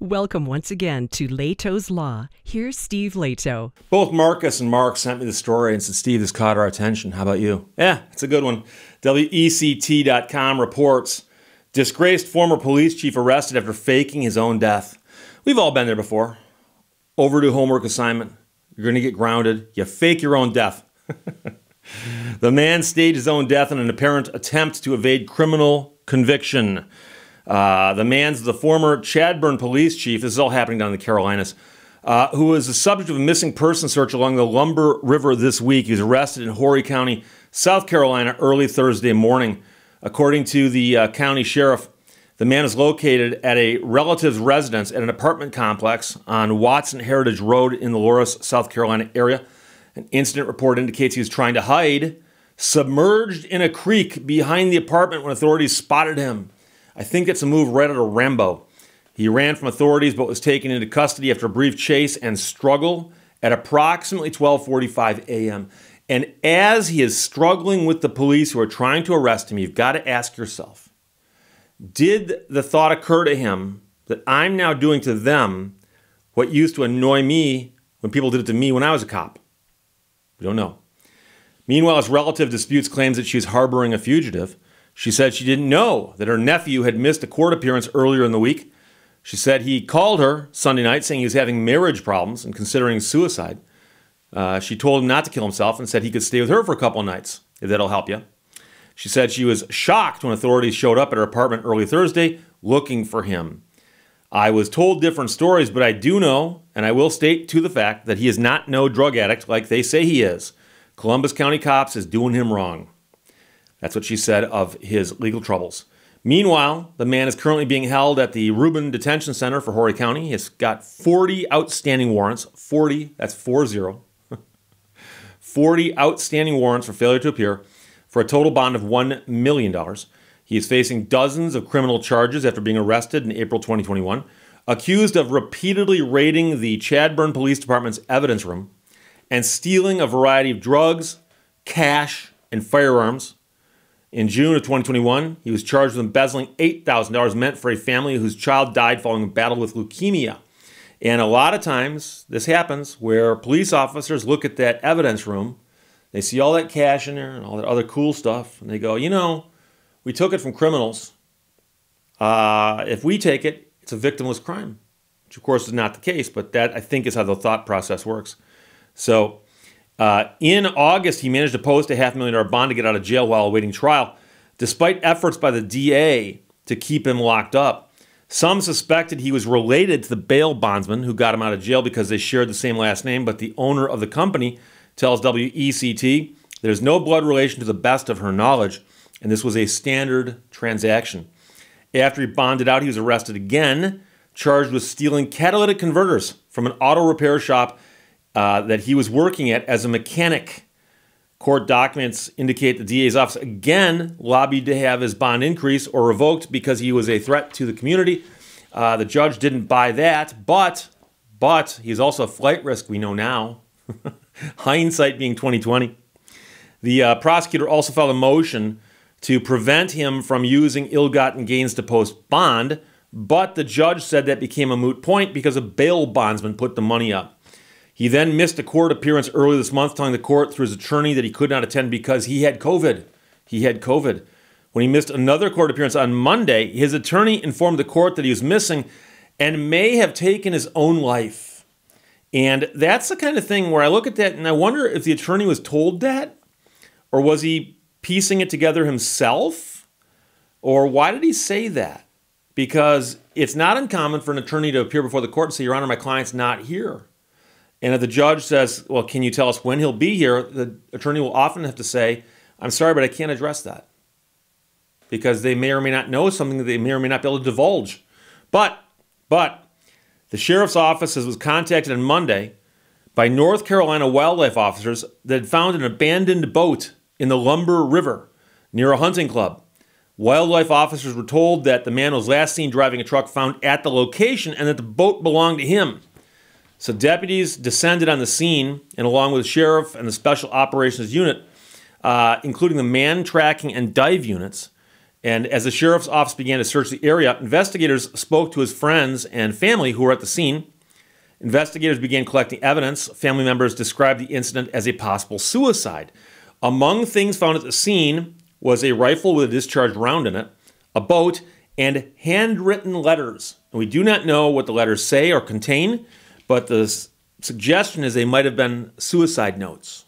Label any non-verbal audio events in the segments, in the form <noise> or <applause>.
Welcome once again to Lehto's Law. Here's Steve Lehto. Both Marcus and Mark sent me the story and said, Steve, this caught our attention. How about you? Yeah, it's a good one. WECT.com reports disgraced former police chief arrested after faking his own death. We've all been there before. Overdue homework assignment. You're going to get grounded. You fake your own death. <laughs> the man staged his own death in an apparent attempt to evade criminal conviction. Uh, the man's the former Chadbourn police chief. This is all happening down in the Carolinas. Uh, who was the subject of a missing person search along the Lumber River this week. He was arrested in Horry County, South Carolina, early Thursday morning. According to the uh, county sheriff, the man is located at a relative's residence at an apartment complex on Watson Heritage Road in the Loris, South Carolina area. An incident report indicates he was trying to hide, submerged in a creek behind the apartment when authorities spotted him. I think it's a move right out of Rambo. He ran from authorities but was taken into custody after a brief chase and struggle at approximately 12:45 a.m. And as he is struggling with the police who are trying to arrest him, you've got to ask yourself, did the thought occur to him that I'm now doing to them what used to annoy me when people did it to me when I was a cop? We don't know. Meanwhile, his relative disputes claims that she's harboring a fugitive. She said she didn't know that her nephew had missed a court appearance earlier in the week. She said he called her Sunday night saying he was having marriage problems and considering suicide. Uh, she told him not to kill himself and said he could stay with her for a couple of nights, if that'll help you. She said she was shocked when authorities showed up at her apartment early Thursday looking for him. I was told different stories, but I do know, and I will state to the fact, that he is not no drug addict like they say he is. Columbus County cops is doing him wrong. That's what she said of his legal troubles. Meanwhile, the man is currently being held at the Reuben Detention Center for Horry County. He's got 40 outstanding warrants. 40, that's 40. <laughs> 40 outstanding warrants for failure to appear for a total bond of $1 million. He is facing dozens of criminal charges after being arrested in April 2021, accused of repeatedly raiding the Chadbourn Police Department's evidence room and stealing a variety of drugs, cash, and firearms in June of 2021, he was charged with embezzling $8,000 meant for a family whose child died following a battle with leukemia. And a lot of times, this happens where police officers look at that evidence room, they see all that cash in there and all that other cool stuff, and they go, you know, we took it from criminals. Uh, if we take it, it's a victimless crime, which of course is not the case, but that I think is how the thought process works. So uh, in August, he managed to post a half million dollar bond to get out of jail while awaiting trial, despite efforts by the DA to keep him locked up. Some suspected he was related to the bail bondsman who got him out of jail because they shared the same last name, but the owner of the company tells WECT there's no blood relation to the best of her knowledge, and this was a standard transaction. After he bonded out, he was arrested again, charged with stealing catalytic converters from an auto repair shop uh, that he was working at as a mechanic. Court documents indicate the DA's office again lobbied to have his bond increased or revoked because he was a threat to the community. Uh, the judge didn't buy that, but but he's also a flight risk. We know now. <laughs> Hindsight being 2020. The uh, prosecutor also filed a motion to prevent him from using ill-gotten gains to post bond, but the judge said that became a moot point because a bail bondsman put the money up. He then missed a court appearance early this month, telling the court through his attorney that he could not attend because he had COVID. He had COVID. When he missed another court appearance on Monday, his attorney informed the court that he was missing and may have taken his own life. And that's the kind of thing where I look at that and I wonder if the attorney was told that or was he piecing it together himself? Or why did he say that? Because it's not uncommon for an attorney to appear before the court and say, Your Honor, my client's not here. And if the judge says, Well, can you tell us when he'll be here? the attorney will often have to say, I'm sorry, but I can't address that. Because they may or may not know something that they may or may not be able to divulge. But, but, the sheriff's office was contacted on Monday by North Carolina wildlife officers that had found an abandoned boat in the Lumber River near a hunting club. Wildlife officers were told that the man was last seen driving a truck found at the location and that the boat belonged to him. So deputies descended on the scene, and along with the sheriff and the special operations unit, uh, including the man tracking and dive units, And as the sheriff's office began to search the area, investigators spoke to his friends and family who were at the scene. Investigators began collecting evidence. Family members described the incident as a possible suicide. Among things found at the scene was a rifle with a discharged round in it, a boat, and handwritten letters. And we do not know what the letters say or contain, but the suggestion is they might have been suicide notes.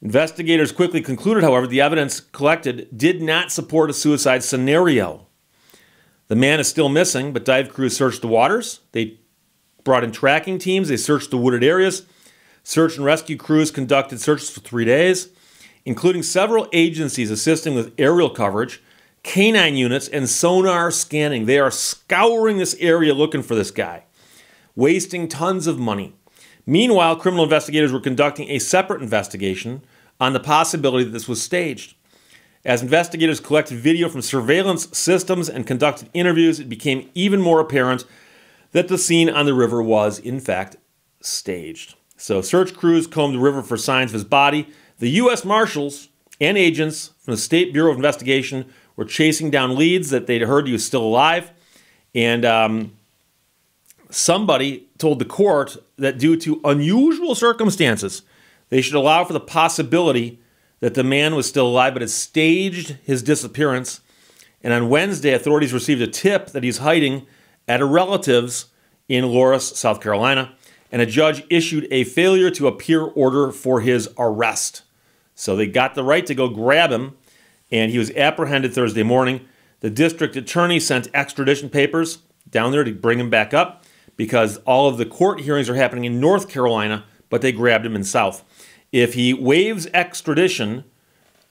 Investigators quickly concluded, however, the evidence collected did not support a suicide scenario. The man is still missing, but dive crews searched the waters. They brought in tracking teams, they searched the wooded areas. Search and rescue crews conducted searches for three days, including several agencies assisting with aerial coverage, canine units, and sonar scanning. They are scouring this area looking for this guy, wasting tons of money. Meanwhile, criminal investigators were conducting a separate investigation on the possibility that this was staged. As investigators collected video from surveillance systems and conducted interviews, it became even more apparent that the scene on the river was, in fact, staged. So, search crews combed the river for signs of his body. The U.S. Marshals and agents from the State Bureau of Investigation were chasing down leads that they'd heard he was still alive. And um, somebody told the court that due to unusual circumstances, they should allow for the possibility that the man was still alive but had staged his disappearance. And on Wednesday, authorities received a tip that he's hiding at a relative's in Loris, South Carolina, and a judge issued a failure to appear order for his arrest. So they got the right to go grab him, and he was apprehended Thursday morning. The district attorney sent extradition papers down there to bring him back up because all of the court hearings are happening in North Carolina, but they grabbed him in South. If he waives extradition,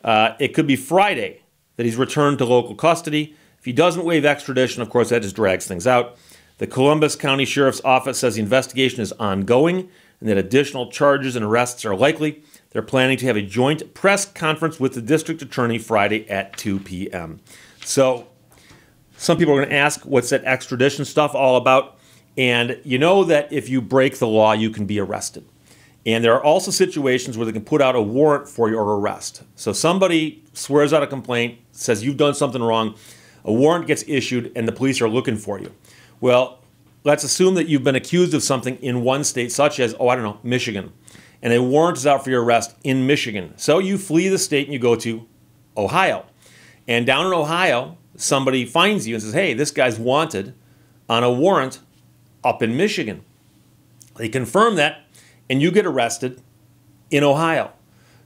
uh, it could be Friday that he's returned to local custody. If he doesn't waive extradition, of course, that just drags things out. The Columbus County Sheriff's Office says the investigation is ongoing and that additional charges and arrests are likely. They're planning to have a joint press conference with the district attorney Friday at 2 p.m. So, some people are going to ask, what's that extradition stuff all about? And you know that if you break the law, you can be arrested. And there are also situations where they can put out a warrant for your arrest. So somebody swears out a complaint, says you've done something wrong, a warrant gets issued, and the police are looking for you. Well, let's assume that you've been accused of something in one state, such as, oh, I don't know, Michigan, and a warrant is out for your arrest in Michigan. So you flee the state and you go to Ohio. And down in Ohio, somebody finds you and says, hey, this guy's wanted on a warrant up in Michigan. They confirm that and you get arrested in Ohio.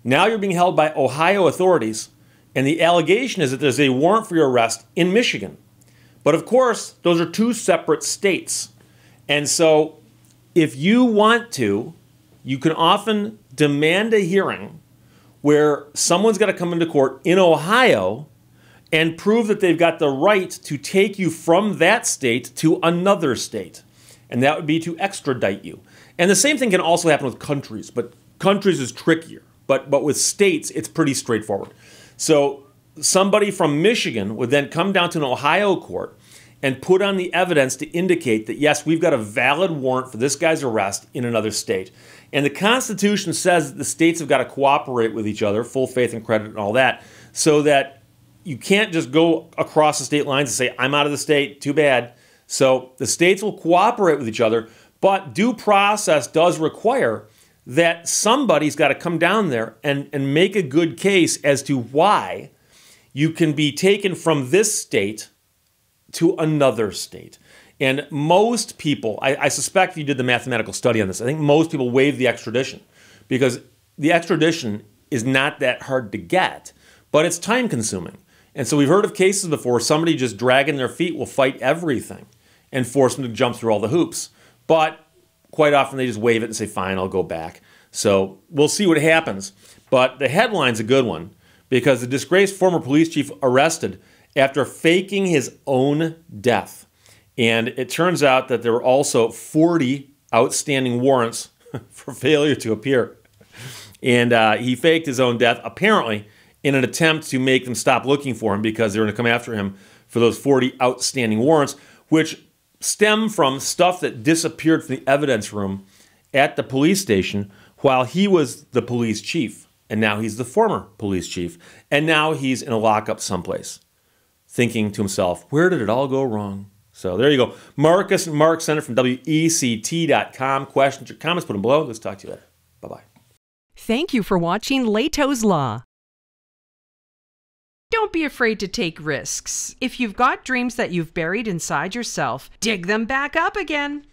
Now you're being held by Ohio authorities, and the allegation is that there's a warrant for your arrest in Michigan. But of course, those are two separate states. And so if you want to, you can often demand a hearing where someone's got to come into court in Ohio and prove that they've got the right to take you from that state to another state. And that would be to extradite you. And the same thing can also happen with countries, but countries is trickier. But but with states, it's pretty straightforward. So somebody from Michigan would then come down to an Ohio court and put on the evidence to indicate that yes, we've got a valid warrant for this guy's arrest in another state. And the Constitution says that the states have got to cooperate with each other, full faith and credit and all that, so that you can't just go across the state lines and say, I'm out of the state, too bad. So the states will cooperate with each other but due process does require that somebody's got to come down there and, and make a good case as to why you can be taken from this state to another state. And most people, I, I suspect you did the mathematical study on this, I think most people waive the extradition because the extradition is not that hard to get, but it's time consuming. And so we've heard of cases before somebody just dragging their feet will fight everything and force them to jump through all the hoops. But quite often they just waive it and say, fine, I'll go back. So we'll see what happens. But the headline's a good one because the disgraced former police chief arrested after faking his own death. And it turns out that there were also 40 outstanding warrants <laughs> for failure to appear. And uh, he faked his own death, apparently, in an attempt to make them stop looking for him because they were going to come after him for those 40 outstanding warrants, which stem from stuff that disappeared from the evidence room at the police station while he was the police chief. And now he's the former police chief. And now he's in a lockup someplace. thinking to himself, where did it all go wrong? So there you go. Marcus Mark Sennett from WECT.com. Questions or comments, put them below. Let's talk to you later. Bye bye. Thank you for watching Lehto's Law. Don't be afraid to take risks. If you've got dreams that you've buried inside yourself, dig them back up again.